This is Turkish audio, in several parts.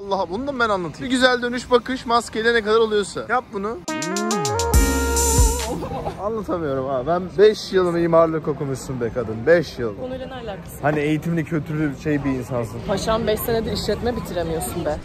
Allah bunu da ben anlatayım. Bir güzel dönüş bakış maskeyle ne kadar oluyorsa. Yap bunu. Anlatamıyorum ha. Ben 5 yıl mimarlık okumuşsun be kadın. 5 yıl. Konuyla ne alakası? Hani eğitimli kötü şey bir insansın. Paşam 5 senedir işletme bitiremiyorsun be.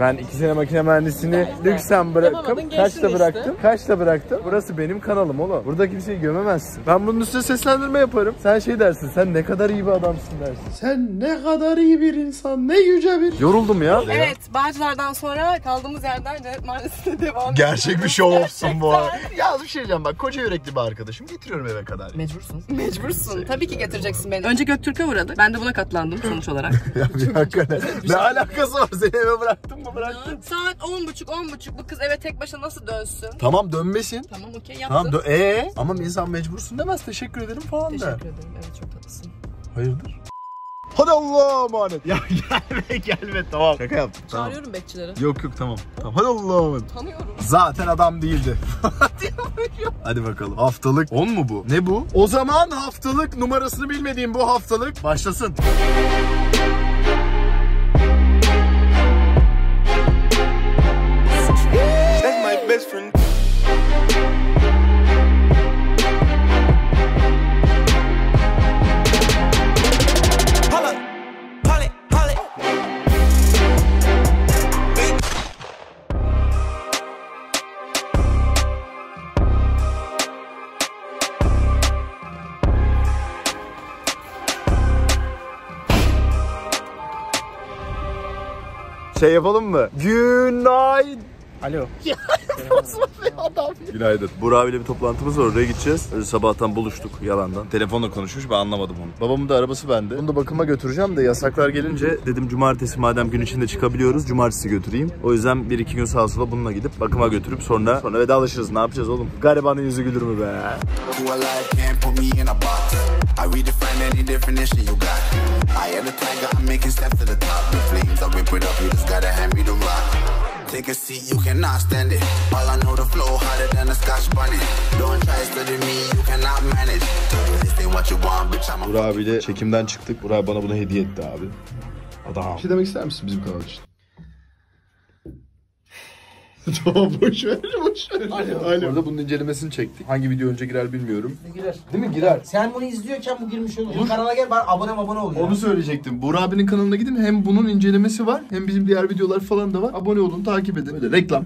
Ben 2 sene makine mühendisliğini lüksen geçtin Kaçta işte. bıraktım? Kaçta bıraktım? Burası benim kanalım oğlum. Burada kimseyi gömemezsin. Ben bunun üstüne seslendirme yaparım. Sen şey dersin. Sen ne kadar iyi bir adamsın dersin. Sen ne kadar iyi bir insan. Ne yüce bir. Yoruldum ya. Evet, Bağcılar'dan sonra kaldığımız yerden Cennet Mahallesi'ne devam Gerçek bir show off'sun bu. Ya bir şey diyeceğim bak koca yürekli bir arkadaşım getiriyorum eve kadar. Mecbursun. Mecbursun. Tabii ki getireceksin beni. Önce Göktürk'e uğradık. Ben de buna katlandım sonuç olarak. ya bir hakikaten. ne alakası var seni eve bıraktım mı bıraktım. Saat on buçuk, on buçuk. Bu kız eve tek başına nasıl dönsün? Tamam dönmesin. Tamam okey yaptım. Tamam dö- ee? Ama insan mecbursun demez teşekkür ederim falan Teşekkür der. ederim. Evet çok tatlısın. Hayırdır? Hadi Allah'a emanet. Ya gelme gelme tamam. Şaka yaptım. Tamam. Çağırıyorum bekçileri. Yok yok tamam. Tamam hadi Allah'a emanet. Tanıyorum. Zaten adam değildi. Hadi bakalım. Haftalık 10 mu bu? Ne bu? O zaman haftalık numarasını bilmediğim bu haftalık başlasın. Şey yapalım mı? Günaydın. Alo. Günaydın. Burak abiyle bir toplantımız var oraya gideceğiz. Öyle sabahtan buluştuk yalandan. Telefonla konuşmuş ben anlamadım onu. Babamın da arabası bende. Bunu da bakıma götüreceğim de yasaklar gelince dedim cumartesi madem gün içinde çıkabiliyoruz cumartesi götüreyim. O yüzden bir iki gün sağa sola bununla gidip bakıma götürüp sonra sonra vedalaşırız. Ne yapacağız oğlum? Garibanın yüzü gülür mü be? I am the tiger, I'm making steps to the top. The flames, I whip it up, you just gotta hand me the rock. Take a seat, you cannot stand it. All I know, the flow harder than a scotch bonnet. Don't try study me, you cannot manage. This ain't what you want, bitch, I'm a Burak abiyle çekimden çıktık. Burak bana bunu hediye etti abi. Adam. Bir şey demek ister misin bizim kanal için? tamam boş ver boş ver. Alo. Orada bunun incelemesini çektik. Hangi video önce girer bilmiyorum. Girer. Değil mi? Girer. Sen bunu izliyorken bu girmiş olur. Kanala gel bari abone abone ol ya. Onu söyleyecektim. Burak abinin kanalına gidin. Hem bunun incelemesi var hem bizim diğer videolar falan da var. Abone olun, takip edin. Öyle reklam.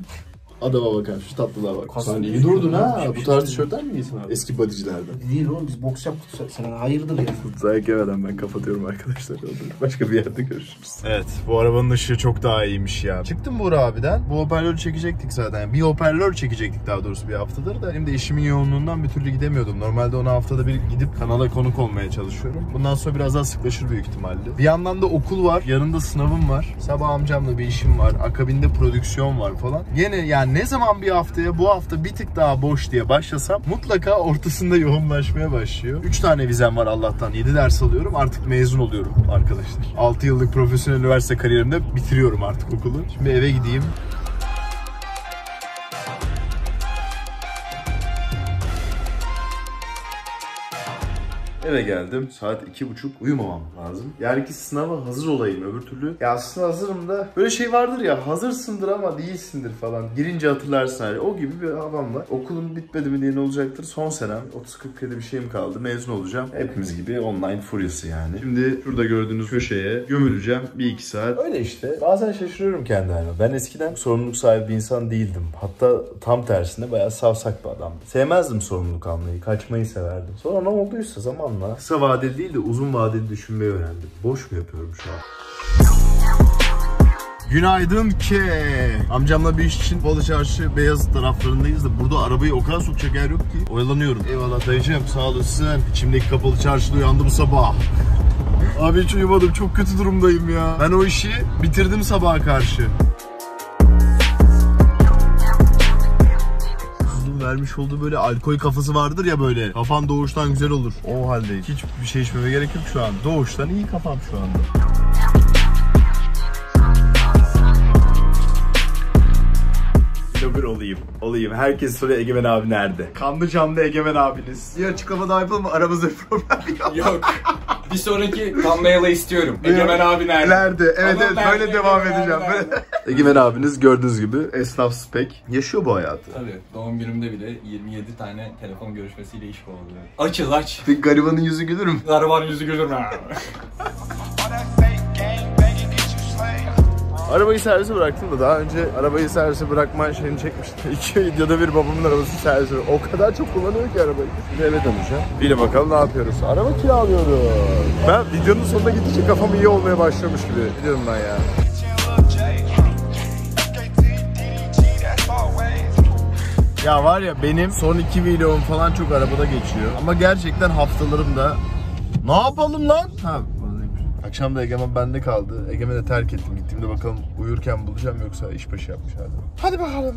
Adama bakar, şu tatlılığa bak. Kasım Sen iyi durdun ha. Bu tarz tişörtler mi giysin abi? Eski bodycilerden. Değil oğlum biz boks yaptık sana hayırdır ya. Zayak yemeden ben kapatıyorum arkadaşlar. Başka bir yerde görüşürüz. Evet bu arabanın ışığı çok daha iyiymiş ya. Çıktım Buğra abiden. Bu hoparlörü çekecektik zaten. Bir hoparlör çekecektik daha doğrusu bir haftadır da. Benim de işimin yoğunluğundan bir türlü gidemiyordum. Normalde ona haftada bir gidip kanala konuk olmaya çalışıyorum. Bundan sonra biraz daha sıklaşır büyük ihtimalle. Bir yandan da okul var. Yarın da sınavım var. Sabah amcamla bir işim var. Akabinde prodüksiyon var falan. Yine yani ne zaman bir haftaya bu hafta bir tık daha boş diye başlasam mutlaka ortasında yoğunlaşmaya başlıyor. 3 tane vizem var Allah'tan. 7 ders alıyorum. Artık mezun oluyorum arkadaşlar. 6 yıllık profesyonel üniversite kariyerimde bitiriyorum artık okulu. Şimdi eve gideyim. Eve geldim. Saat iki buçuk. Uyumamam lazım. Yani ki sınava hazır olayım öbür türlü. Ya aslında hazırım da böyle şey vardır ya hazırsındır ama değilsindir falan. Girince hatırlarsın hani. O gibi bir havam var. Okulum bitmedi mi diye ne olacaktır? Son senem. 30-40 bir şeyim kaldı. Mezun olacağım. Hepimiz gibi online furyası yani. Şimdi şurada gördüğünüz köşeye gömüleceğim. Bir iki saat. Öyle işte. Bazen şaşırıyorum kendi halime. Ben eskiden sorumluluk sahibi bir insan değildim. Hatta tam tersine bayağı savsak bir adamdım. Sevmezdim sorumluluk almayı. Kaçmayı severdim. Sonra ne olduysa zamanla kısa vadeli değil de uzun vadeli düşünmeyi öğrendim. Boş mu yapıyorum şu an? Günaydın ki. Amcamla bir iş için Balı Çarşı Beyazıt taraflarındayız da burada arabayı o kadar sokacak yer yok ki. Oyalanıyorum. Eyvallah dayıcığım sağ olasın. İçimdeki kapalı çarşıda uyandı bu sabah. Abi hiç uyumadım çok kötü durumdayım ya. Ben o işi bitirdim sabaha karşı. Vermiş olduğu böyle alkol kafası vardır ya böyle. Kafan doğuştan güzel olur. O halde hiçbir şey içmeme gerek yok şu an. Doğuştan iyi kafam şu anda. Bir olayım. olayım. Herkes soruyor Egemen abi nerede? Kanlı canlı Egemen abiniz. Bir açıklama daha yapalım mı? Aramızda bir problem yok. Yok. Bir sonraki thumbnail'ı istiyorum. Egemen abi nerede? Nerede? Evet Ama evet nerede? böyle devam Egemen edeceğim. nerede? Egemen abiniz gördüğünüz gibi esnaf spek. Yaşıyor bu hayatı. Tabii doğum günümde bile 27 tane telefon görüşmesiyle iş kovalıyor. Açız aç. Bir garibanın yüzü gülür mü? Gariban yüzü gülür mü? Arabayı servise bıraktım da daha önce arabayı servise bırakma şeyini çekmiştim. İki videoda bir babamın arabası servise. O kadar çok kullanıyor ki arabayı. Şimdi eve döneceğim. Bir bakalım ne yapıyoruz. Araba kiralıyoruz. Ben videonun sonuna gidince kafam iyi olmaya başlamış gibi. Biliyorum ben ya. Ya var ya benim son iki vlogum falan çok arabada geçiyor. Ama gerçekten haftalarım da ne yapalım lan? Ha. Akşam da Egemen bende kaldı. Egemen'i terk ettim. Gittiğimde bakalım uyurken bulacağım yoksa işbaşı yapmış hadi. Hadi bakalım.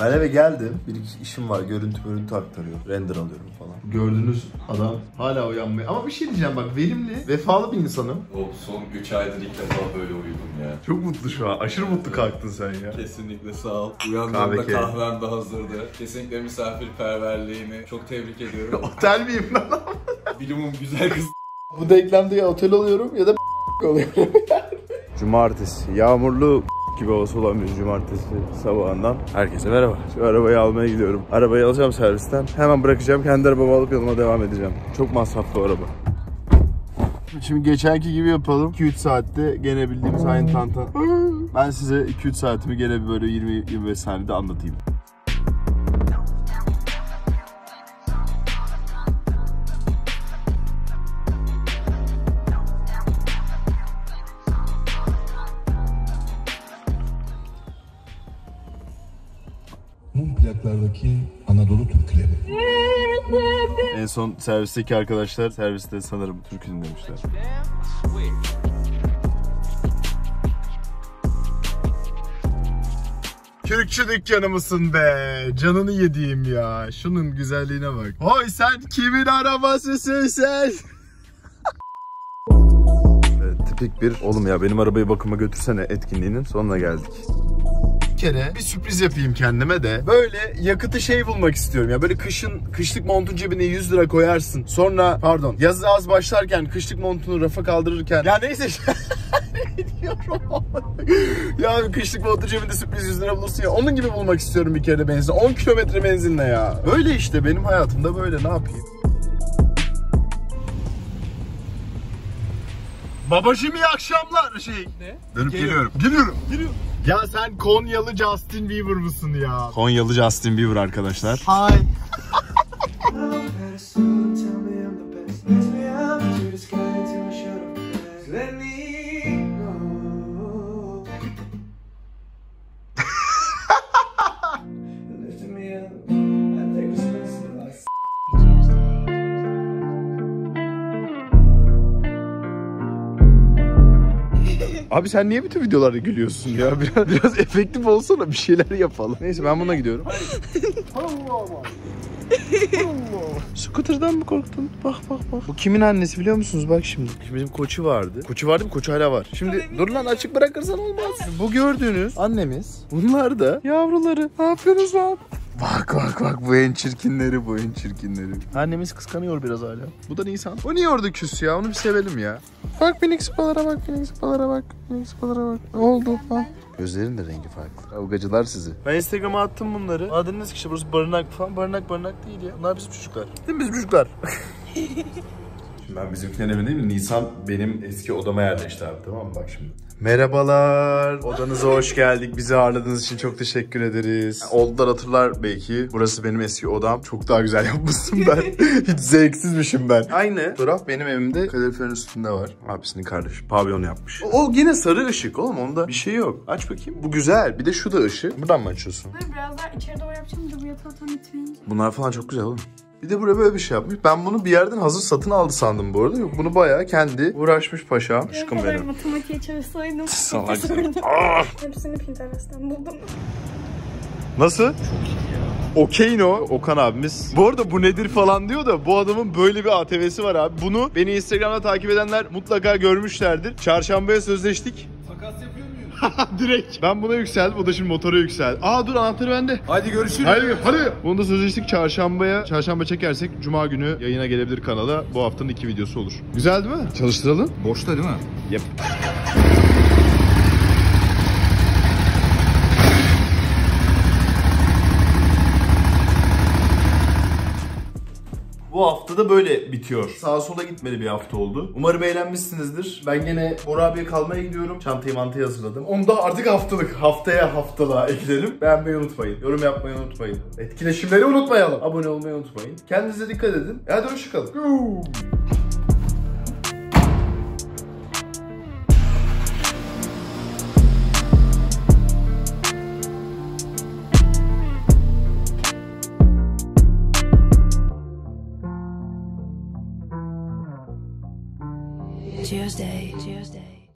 Ben eve geldim. Bir iki işim var. Görüntü görüntü aktarıyor. Render alıyorum falan. Gördüğünüz adam hala uyanmıyor. Ama bir şey diyeceğim bak verimli, vefalı bir insanım. O son 3 aydır ilk defa böyle ya. Çok mutlu şu an. Aşırı mutlu kalktın sen ya. Kesinlikle sağ ol. Kahve Uyandığımda keyfi. kahvem de hazırdı. Kesinlikle misafirperverliğini çok tebrik ediyorum. Otel miyim ben? Bilimum güzel kız. Bu denklemde ya otel oluyorum ya da oluyorum. Cumartesi. Yağmurlu gibi havası olan bir cumartesi sabahından herkese merhaba. Şu arabayı almaya gidiyorum. Arabayı alacağım servisten. Hemen bırakacağım. Kendi arabamı alıp yoluma devam edeceğim. Çok masraflı araba. Şimdi geçenki gibi yapalım. 2-3 saatte gene bildiğimiz aynı tantan. Ben size 2-3 saatimi gene böyle 20-25 saniyede anlatayım. Plaklardaki Anadolu Türkleri. En son servisteki arkadaşlar serviste sanırım Türk dinlemişler. Kürkçü dükkanı mısın be? Canını yediğim ya. Şunun güzelliğine bak. Oy sen kimin arabasısın sen? tipik bir oğlum ya benim arabayı bakıma götürsene etkinliğinin sonuna geldik kere bir sürpriz yapayım kendime de. Böyle yakıtı şey bulmak istiyorum ya. Böyle kışın kışlık montun cebine 100 lira koyarsın. Sonra pardon yazı az başlarken kışlık montunu rafa kaldırırken. Ya neyse diyorum. ya kışlık montun cebinde sürpriz 100 lira bulursun ya. Onun gibi bulmak istiyorum bir kere benzin. 10 kilometre benzinle ya. Böyle işte benim hayatımda böyle ne yapayım. Babacım iyi akşamlar şey. Ne? Dönüp geliyorum. Geliyorum. Geliyorum. Ya sen Konyalı Justin Bieber mısın ya? Konyalı Justin Bieber arkadaşlar. Hi. Abi sen niye bütün videolarda gülüyorsun ya? Biraz, biraz efektif olsana bir şeyler yapalım. Neyse ben buna gidiyorum. Scooter'dan mı korktun? Bak bak bak. Bu kimin annesi biliyor musunuz? Bak şimdi. Şimdi bizim koçu vardı. Koçu vardı mı? Koçu hala var. Şimdi dur lan açık bırakırsan olmaz. Bu gördüğünüz annemiz. Bunlar da yavruları. Ne yapıyorsunuz lan? Bak bak bak bu en çirkinleri bu en çirkinleri. Annemiz kıskanıyor biraz hala. Bu da Nisan. O niye orada küs ya? Onu bir sevelim ya. Bak minik sıpalara bak minik sıpalara bak. Minik sıpalara bak. Ne oldu? Ha? Gözlerin de rengi farklı. Kavgacılar sizi. Ben Instagram'a attım bunları. Aa dediniz ki işte burası barınak falan. Barınak barınak değil ya. Bunlar bizim çocuklar. Değil mi bizim çocuklar? Şimdi ben bizimkilerin evindeyim. Nisan benim eski odama yerleşti abi tamam mı? Bak şimdi. Merhabalar. Odanıza hoş geldik. Bizi ağırladığınız için çok teşekkür ederiz. Oldular hatırlar belki. Burası benim eski odam. Çok daha güzel yapmışsın ben. Hiç zevksizmişim ben. Aynı fotoğraf benim evimde kaloriferin üstünde var. Abisinin kardeşi. Pavyon yapmış. O, o yine sarı ışık oğlum. Onda bir şey yok. Aç bakayım. Bu güzel. Bir de şu da ışık. Buradan mı açıyorsun? Biraz daha içeri doğru yapacağım de bu yatağı tam bitmeyince. Bunlar falan çok güzel oğlum. Bir de buraya böyle bir şey yapmış. Ben bunu bir yerden hazır satın aldı sandım bu arada. Yok bunu bayağı kendi uğraşmış paşam. Ne Aşkım kadar benim. matematiğe çalışsaydım. Salak. Sorun. Hepsini Pinterest'ten buldum. Nasıl? Okeyno, Okan abimiz. Bu arada bu nedir falan diyor da bu adamın böyle bir ATV'si var abi. Bunu beni Instagram'da takip edenler mutlaka görmüşlerdir. Çarşambaya sözleştik. Direkt. Ben buna yüksel. Bu da şimdi motora yüksel. Aa dur anahtarı bende. Hadi görüşürüz. Hadi hadi. Bunu da sözleştik çarşambaya. Çarşamba çekersek cuma günü yayına gelebilir kanala. Bu haftanın iki videosu olur. Güzel değil mi? Çalıştıralım. Boşta değil mi? Yep. Bu hafta da böyle bitiyor. Sağa sola gitmeli bir hafta oldu. Umarım eğlenmişsinizdir. Ben gene Bora abiye kalmaya gidiyorum. Çantayı mantayı hazırladım. Onu da artık haftalık, haftaya haftalığa ekledim. Beğenmeyi unutmayın. Yorum yapmayı unutmayın. Etkileşimleri unutmayalım. Abone olmayı unutmayın. Kendinize dikkat edin. Hadi hoşçakalın. Tuesday.